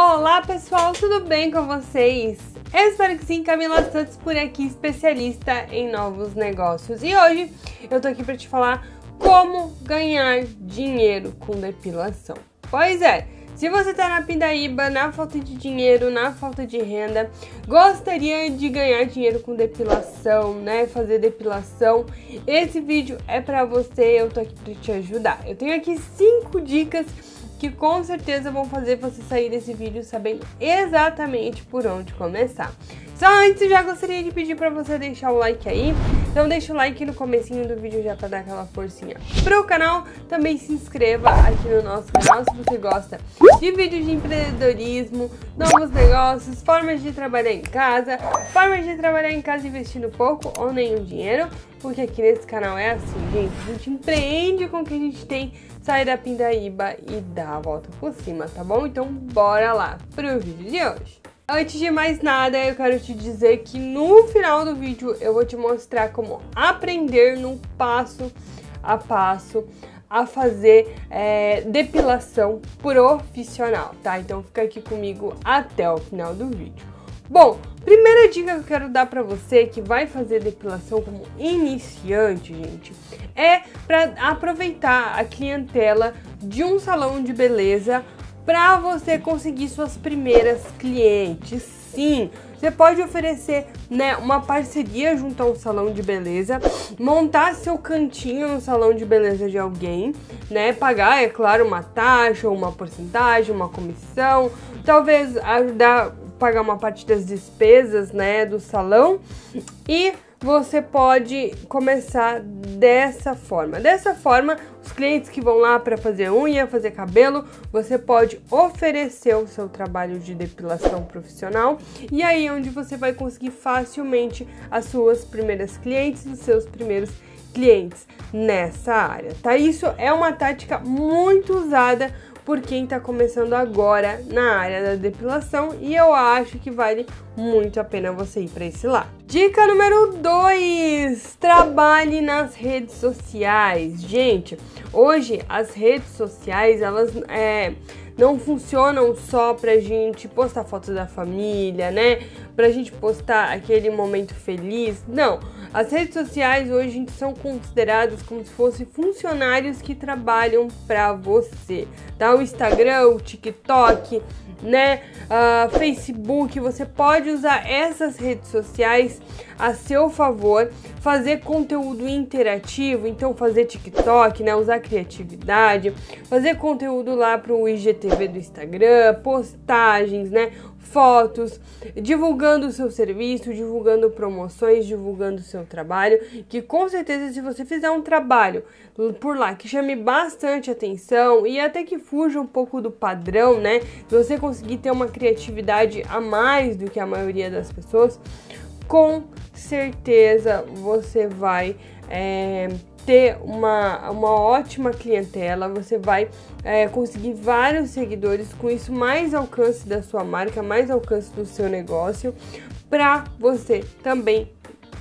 Olá pessoal, tudo bem com vocês? Eu espero que sim, Camila Santos por aqui, especialista em novos negócios. E hoje eu tô aqui para te falar como ganhar dinheiro com depilação. Pois é, se você tá na pindaíba, na falta de dinheiro, na falta de renda, gostaria de ganhar dinheiro com depilação, né? Fazer depilação, esse vídeo é para você, eu tô aqui para te ajudar. Eu tenho aqui cinco dicas que com certeza vão fazer você sair desse vídeo sabendo exatamente por onde começar. Só antes, já gostaria de pedir para você deixar o like aí. Então deixa o like no comecinho do vídeo já para dar aquela forcinha pro canal. Também se inscreva aqui no nosso canal se você gosta de vídeos de empreendedorismo, novos negócios, formas de trabalhar em casa, formas de trabalhar em casa investindo pouco ou nenhum dinheiro. Porque aqui nesse canal é assim, gente. A gente empreende com o que a gente tem, sai da pindaíba e dá a volta por cima, tá bom? Então bora lá pro vídeo de hoje. Antes de mais nada, eu quero te dizer que no final do vídeo eu vou te mostrar como aprender no passo a passo a fazer é, depilação profissional, tá? Então fica aqui comigo até o final do vídeo. Bom, primeira dica que eu quero dar para você que vai fazer depilação como iniciante, gente, é para aproveitar a clientela de um salão de beleza para você conseguir suas primeiras clientes. Sim, você pode oferecer né, uma parceria junto a um salão de beleza, montar seu cantinho no salão de beleza de alguém, né? Pagar, é claro, uma taxa, uma porcentagem, uma comissão, talvez ajudar pagar uma parte das despesas, né, do salão e você pode começar dessa forma. Dessa forma, os clientes que vão lá para fazer unha, fazer cabelo, você pode oferecer o seu trabalho de depilação profissional e aí é onde você vai conseguir facilmente as suas primeiras clientes, os seus primeiros clientes nessa área, tá? Isso é uma tática muito usada por quem está começando agora na área da depilação e eu acho que vale muito a pena você ir para esse lado. Dica número 2: trabalhe nas redes sociais. Gente, hoje as redes sociais elas é, não funcionam só pra gente postar fotos da família, né? Pra gente postar aquele momento feliz. Não. As redes sociais hoje são consideradas como se fossem funcionários que trabalham para você, tá? O Instagram, o TikTok, né? Uh, Facebook, você pode usar essas redes sociais a seu favor, fazer conteúdo interativo, então fazer TikTok, né? Usar criatividade, fazer conteúdo lá pro IGTV do Instagram, postagens, né? Fotos, divulgando o seu serviço, divulgando promoções, divulgando o seu trabalho, que com certeza se você fizer um trabalho por lá que chame bastante atenção e até que fuja um pouco do padrão, né? Você conseguir ter uma criatividade a mais do que a maioria das pessoas, com certeza você vai é, ter uma, uma ótima clientela, você vai é, conseguir vários seguidores, com isso mais alcance da sua marca, mais alcance do seu negócio, para você também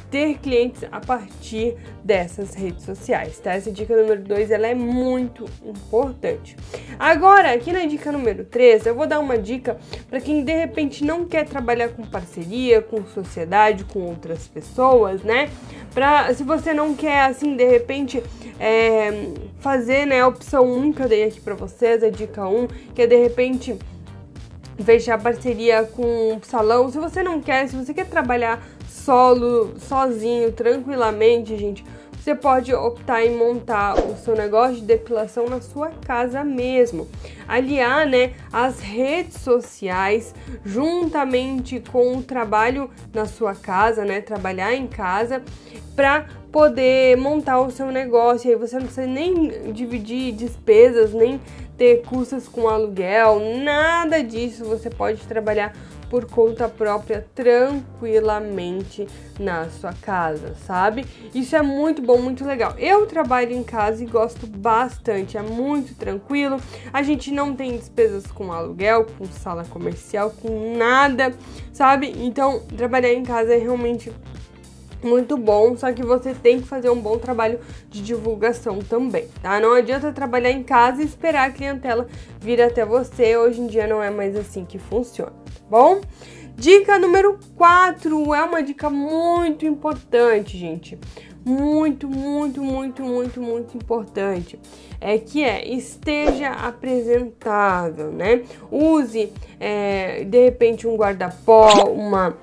ter clientes a partir dessas redes sociais, tá? Essa dica número 2, ela é muito importante. Agora, aqui na dica número 3, eu vou dar uma dica para quem de repente não quer trabalhar com parceria, com sociedade, com outras pessoas, né? Pra, se você não quer, assim, de repente, é, fazer, né, a opção 1 que eu dei aqui para vocês, a dica 1, que é de repente fechar parceria com um salão. Se você não quer, se você quer trabalhar solo, sozinho, tranquilamente, gente, você pode optar em montar o seu negócio de depilação na sua casa mesmo. Aliar, né, as redes sociais juntamente com o trabalho na sua casa, né, trabalhar em casa para poder montar o seu negócio. E aí você não precisa nem dividir despesas, nem ter custos com aluguel, nada disso. Você pode trabalhar por conta própria tranquilamente na sua casa, sabe? Isso é muito bom, muito legal. Eu trabalho em casa e gosto bastante, é muito tranquilo. A gente não tem despesas com aluguel, com sala comercial, com nada, sabe? Então, trabalhar em casa é realmente muito bom, só que você tem que fazer um bom trabalho de divulgação também, tá? Não adianta trabalhar em casa e esperar a clientela vir até você. Hoje em dia não é mais assim que funciona, bom? Dica número 4 é uma dica muito importante, gente. Muito, muito, muito, muito, muito importante. É que é esteja apresentável, né? Use é, de repente um guarda-pó, uma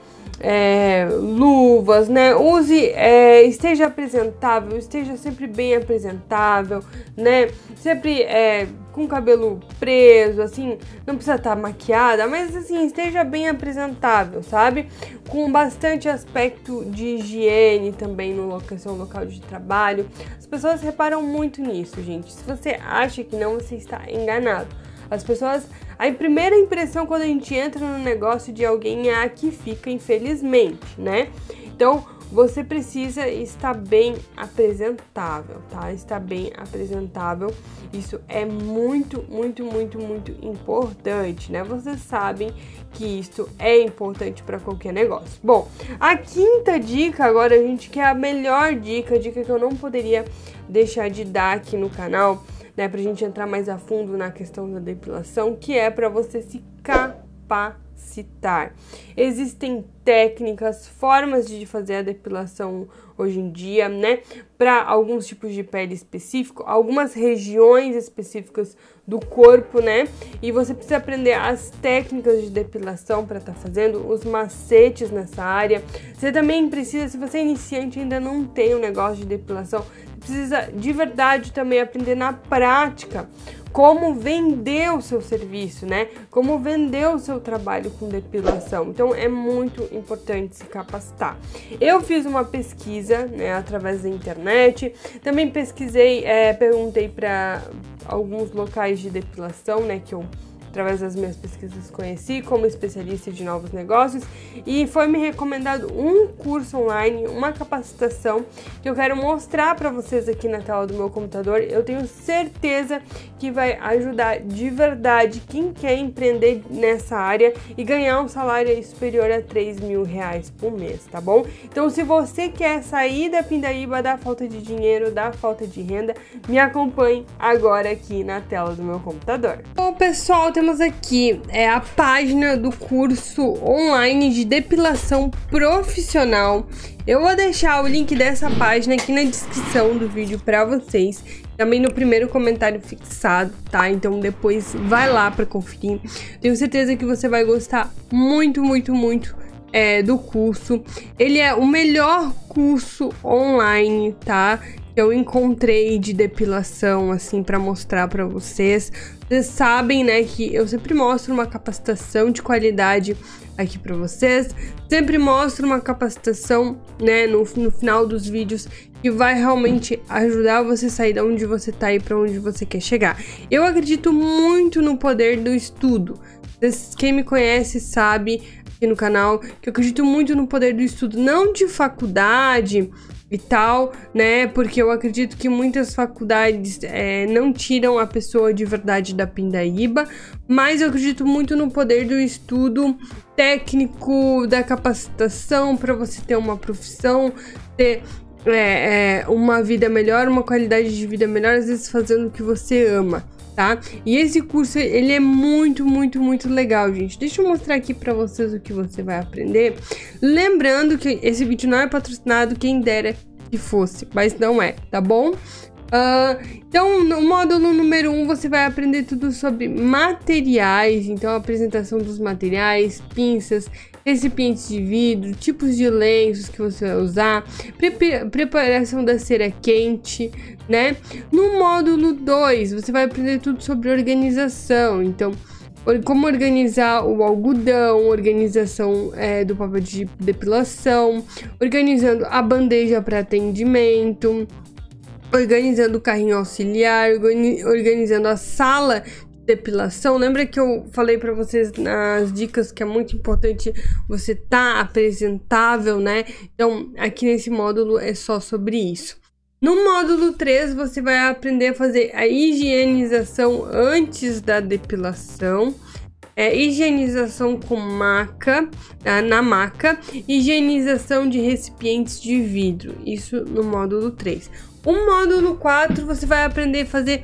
é, luvas, né? Use, é, esteja apresentável, esteja sempre bem apresentável, né? Sempre é, com o cabelo preso, assim, não precisa estar tá maquiada, mas assim, esteja bem apresentável, sabe? Com bastante aspecto de higiene também no local, seu local de trabalho. As pessoas reparam muito nisso, gente. Se você acha que não, você está enganado. As pessoas a primeira impressão quando a gente entra no negócio de alguém é a que fica, infelizmente, né? Então, você precisa estar bem apresentável, tá? Estar bem apresentável, isso é muito, muito, muito, muito importante, né? Vocês sabem que isso é importante para qualquer negócio. Bom, a quinta dica agora, a gente quer a melhor dica, a dica que eu não poderia deixar de dar aqui no canal né, pra gente entrar mais a fundo na questão da depilação, que é para você se capacitar. Existem técnicas, formas de fazer a depilação hoje em dia, né? Para alguns tipos de pele específico, algumas regiões específicas do corpo, né? E você precisa aprender as técnicas de depilação para estar tá fazendo, os macetes nessa área. Você também precisa, se você é iniciante ainda não tem um negócio de depilação, precisa de verdade também aprender na prática como vender o seu serviço, né? Como vender o seu trabalho com depilação. Então é muito importante se capacitar. Eu fiz uma pesquisa, né, através da internet. Também pesquisei, é, perguntei para alguns locais de depilação, né, que eu através das minhas pesquisas conheci como especialista de novos negócios e foi me recomendado um curso online, uma capacitação que eu quero mostrar para vocês aqui na tela do meu computador. Eu tenho certeza que vai ajudar de verdade quem quer empreender nessa área e ganhar um salário superior a 3 mil reais por mês, tá bom? Então, se você quer sair da pindaíba da falta de dinheiro, da falta de renda, me acompanhe agora aqui na tela do meu computador. Bom, pessoal, tem temos aqui é a página do curso online de depilação profissional. Eu vou deixar o link dessa página aqui na descrição do vídeo para vocês, também no primeiro comentário fixado, tá? Então depois vai lá para conferir. Tenho certeza que você vai gostar muito, muito, muito é, do curso. Ele é o melhor curso online, tá? Eu encontrei de depilação, assim, para mostrar para vocês. Vocês sabem, né, que eu sempre mostro uma capacitação de qualidade aqui para vocês. Sempre mostro uma capacitação, né, no, no final dos vídeos que vai realmente ajudar você a sair da onde você tá e para onde você quer chegar. Eu acredito muito no poder do estudo. Quem me conhece sabe aqui no canal que eu acredito muito no poder do estudo, não de faculdade, e tal, né? Porque eu acredito que muitas faculdades é, não tiram a pessoa de verdade da pindaíba, mas eu acredito muito no poder do estudo técnico, da capacitação para você ter uma profissão, ter é, é, uma vida melhor, uma qualidade de vida melhor, às vezes fazendo o que você ama. Tá? E esse curso, ele é muito, muito, muito legal, gente. Deixa eu mostrar aqui para vocês o que você vai aprender. Lembrando que esse vídeo não é patrocinado, quem dera que fosse, mas não é, tá bom? Uh, então, no módulo número 1, um, você vai aprender tudo sobre materiais, então apresentação dos materiais, pinças, recipientes de vidro, tipos de lenços que você vai usar, preparação da cera quente, né? No módulo 2, você vai aprender tudo sobre organização, então como organizar o algodão, organização é, do papel de depilação, organizando a bandeja para atendimento, organizando o carrinho auxiliar, organizando a sala depilação. Lembra que eu falei para vocês nas dicas que é muito importante você tá apresentável, né? Então, aqui nesse módulo é só sobre isso. No módulo 3, você vai aprender a fazer a higienização antes da depilação, é, higienização com maca, ah, na maca, higienização de recipientes de vidro, isso no módulo 3. O módulo 4 você vai aprender a fazer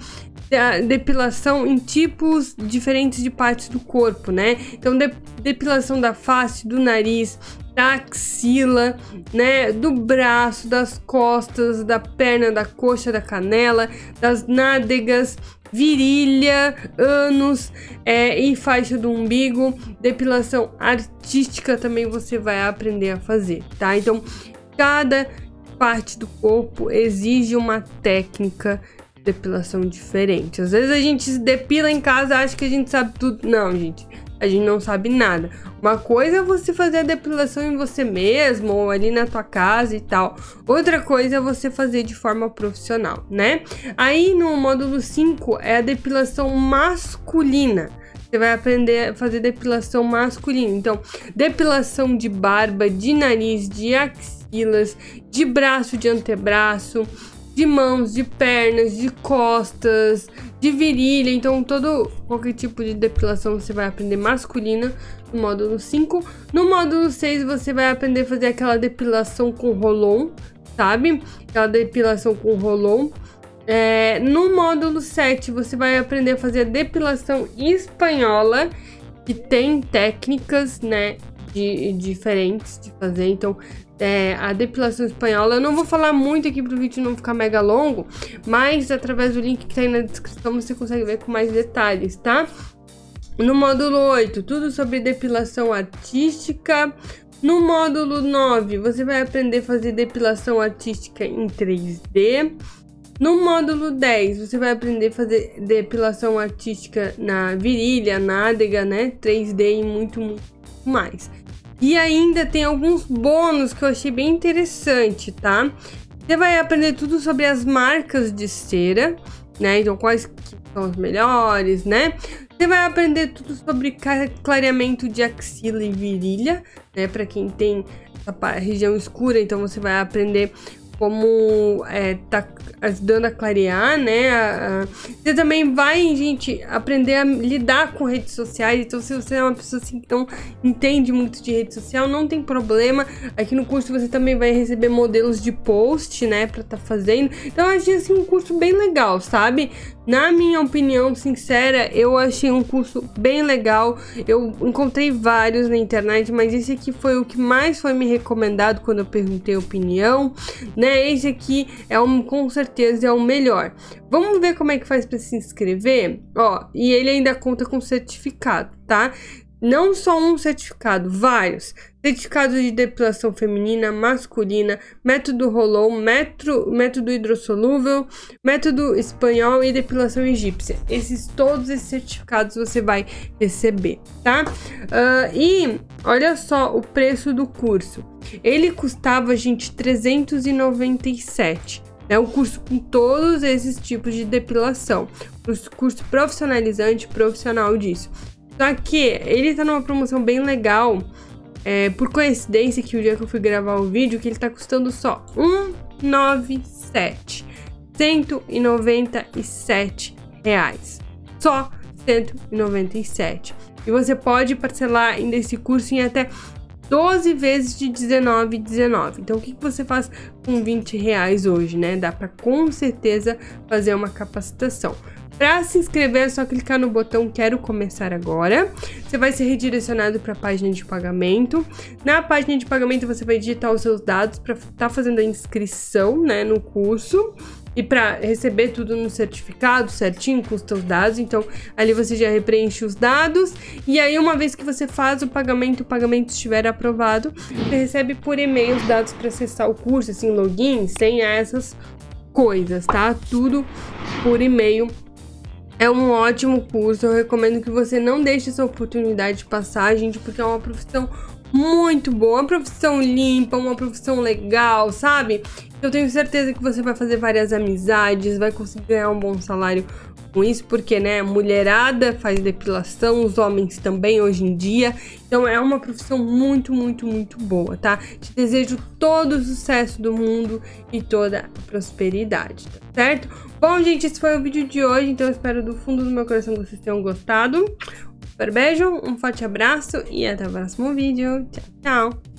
depilação em tipos diferentes de partes do corpo, né? Então, de, depilação da face, do nariz, da axila, né? Do braço, das costas, da perna, da coxa, da canela, das nádegas, virilha, ânus é, e faixa do umbigo. Depilação artística também você vai aprender a fazer, tá? Então, cada parte do corpo exige uma técnica depilação diferente. Às vezes a gente se depila em casa, acha que a gente sabe tudo. Não, gente, a gente não sabe nada. Uma coisa é você fazer a depilação em você mesmo ou ali na tua casa e tal. Outra coisa é você fazer de forma profissional, né? Aí no módulo 5 é a depilação masculina. Você vai aprender a fazer depilação masculina. Então, depilação de barba, de nariz, de axilas, de braço, de antebraço, de mãos, de pernas, de costas, de virilha. Então, todo qualquer tipo de depilação você vai aprender masculina no módulo 5. No módulo 6, você vai aprender a fazer aquela depilação com rolon, sabe? Aquela depilação com rolon. É, no módulo 7, você vai aprender a fazer a depilação espanhola, que tem técnicas, né? De, diferentes de fazer. Então, é, a depilação espanhola. Eu não vou falar muito aqui para o vídeo não ficar mega longo, mas através do link que tá aí na descrição você consegue ver com mais detalhes, tá? No módulo 8, tudo sobre depilação artística. No módulo 9, você vai aprender a fazer depilação artística em 3D. No módulo 10, você vai aprender a fazer depilação artística na virilha, nádega, né? 3D e muito, muito mais. E ainda tem alguns bônus que eu achei bem interessante, tá? Você vai aprender tudo sobre as marcas de cera, né? Então, quais são as melhores, né? Você vai aprender tudo sobre clareamento de axila e virilha, né? Para quem tem a região escura, então você vai aprender como é, tá ajudando a clarear, né? A, a... Você também vai, gente, aprender a lidar com redes sociais. Então, se você é uma pessoa assim que não entende muito de rede social, não tem problema. Aqui no curso você também vai receber modelos de post, né? Pra tá fazendo. Então, eu achei assim um curso bem legal, sabe? Na minha opinião sincera, eu achei um curso bem legal. Eu encontrei vários na internet, mas esse aqui foi o que mais foi me recomendado quando eu perguntei opinião, né? Esse aqui é um com certeza é o melhor. Vamos ver como é que faz para se inscrever? Ó, e ele ainda conta com certificado, tá? Não só um certificado, vários. Certificado de depilação feminina, masculina, método Rolon, metro, método hidrossolúvel, método espanhol e depilação egípcia. Esses todos esses certificados você vai receber, tá? Uh, e olha só o preço do curso. Ele custava, gente, 397. É o curso com todos esses tipos de depilação. O curso profissionalizante profissional disso. Só que ele tá numa promoção bem legal. É, por coincidência que o dia que eu fui gravar o vídeo, que ele tá custando só 197. 197 reais. Só 197. E você pode parcelar ainda esse curso em até 12 vezes de 19,19. Então, o que, que você faz com 20 reais hoje, né? Dá para com certeza fazer uma capacitação. Para se inscrever é só clicar no botão Quero Começar Agora. Você vai ser redirecionado para a página de pagamento. Na página de pagamento você vai digitar os seus dados para estar tá fazendo a inscrição né, no curso e para receber tudo no certificado certinho com os seus dados. Então, ali você já repreenche os dados e aí uma vez que você faz o pagamento, o pagamento estiver aprovado, você recebe por e-mail os dados para acessar o curso, assim, login, sem essas coisas, tá? Tudo por e-mail é um ótimo curso, eu recomendo que você não deixe essa oportunidade de passar, gente, porque é uma profissão muito boa, uma profissão limpa, uma profissão legal, sabe? Eu tenho certeza que você vai fazer várias amizades, vai conseguir ganhar um bom salário com isso, porque, né, mulherada faz depilação, os homens também hoje em dia. Então é uma profissão muito, muito, muito boa, tá? Te desejo todo o sucesso do mundo e toda a prosperidade, tá certo? Bom, gente, esse foi o vídeo de hoje, então eu espero do fundo do meu coração que vocês tenham gostado. Super beijo, um forte abraço e até o próximo vídeo. Tchau, tchau!